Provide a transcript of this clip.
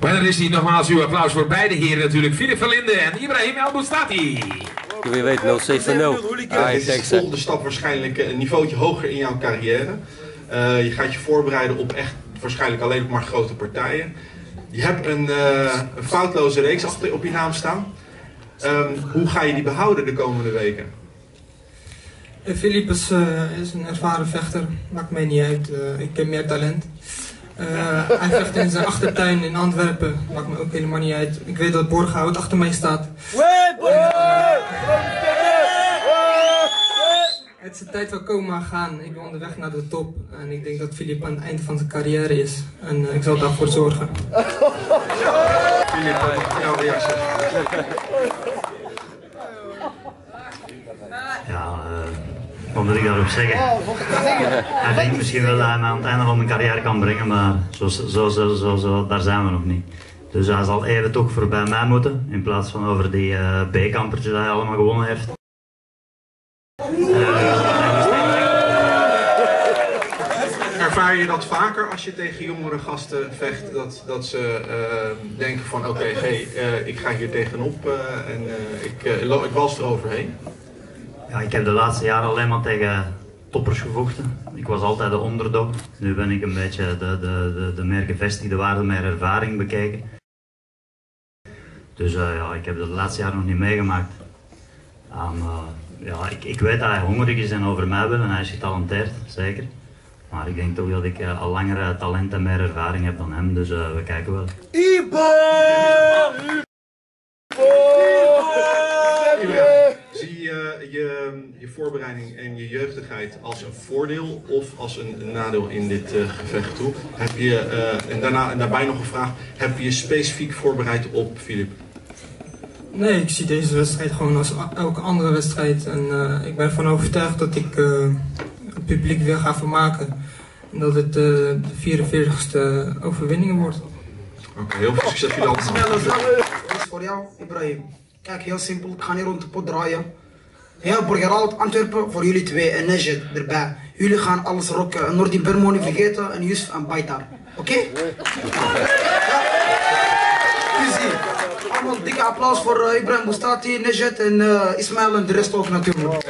Maar dan is hier nogmaals uw applaus voor beide heren natuurlijk. Filip van Linden en Ibrahim El Boustati. Wie weet, no safe for no. Ja, Ah, dit is de volgende stap waarschijnlijk een niveautje hoger in jouw carrière. Eh, je gaat je voorbereiden op echt waarschijnlijk alleen maar grote partijen. Je hebt een, eh, een foutloze reeks achter op je naam staan. Ehm, hoe ga je die behouden de komende weken? Eh, Filip is, eh, is een ervaren vechter, maakt mij niet uit. Eh, ik heb meer talent. Eh, hij vecht in zijn achtertuin in Antwerpen, maakt me ook helemaal niet uit. Ik weet dat Borghout achter mij staat. Het is de tijd van komen gaan. Ik ben onderweg naar de top. En ik denk dat Filip aan het einde van zijn carrière is. En eh, ik zal daarvoor zorgen. Filip, jouw reactie? Eh, wat moet ik daarop zeggen? Hij denkt misschien wel dat hij me aan het einde van mijn carrière kan brengen, maar zo, zo, zo, zo, zo, daar zijn we nog niet. Dus hij zal even toch voorbij mij moeten, in plaats van over die eh B-kampertjes die hij allemaal gewonnen heeft. Ervaar je dat vaker als je tegen jongere gasten vecht? Dat, dat ze eh, denken van oké, hey, eh, ik ga hier tegenop eh, en eh, ik, eh, ik wals eroverheen. Ja, ik heb de laatste jaren alleen maar tegen toppers gevochten. Ik was altijd de onderdog. Nu ben ik een beetje de, de, de, de meer gevestigde waarde, meer ervaring bekeken. Dus eh, ja, ik heb dat de laatste jaren nog niet meegemaakt. En, eh, ja, ik, ik weet dat hij hongerig is en over mij wil en hij is getalenteerd, zeker. Maar ik denk toch dat ik eh, al langer talent en meer ervaring heb dan hem, dus we kijken wel. Ibrahim, Zie je je, je voorbereiding en je jeugdigheid als een voordeel of als een, nadeel in dit eh, gevecht toe? Heb je, eh, en, daarna, en daarbij nog een vraag, heb je je specifiek voorbereid op Filip? Nee, ik zie deze wedstrijd gewoon als elke andere wedstrijd. En eh, ik ben ervan overtuigd dat ik eh, het publiek weer ga vermaken. En dat het eh, de 44ste overwinning wordt. Oké, heel veel succes jullie allemaal. Dat is voor jou, Ibrahim. Kijk, heel simpel. Ik ga niet rond de pot draaien. Heel Borgerhout, Antwerpen, voor jullie twee. En Nejed erbij. Jullie gaan alles rocken. Nordin Bermo niet vergeten. En Yusuf en Baitar. Oké? Easy. Allemaal dikke applaus voor eh, Ibrahim Boustati, Nejed en eh, Ismail en de rest ook natuurlijk.